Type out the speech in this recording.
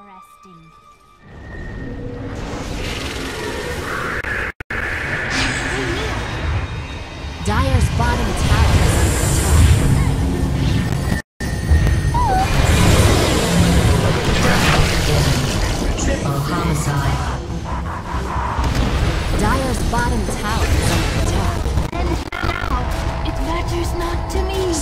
Interesting. Dyer's bottom tower. Triple homicide. Dyer's bottom tower is under attack. And now, it matters not to me.